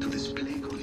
to this plague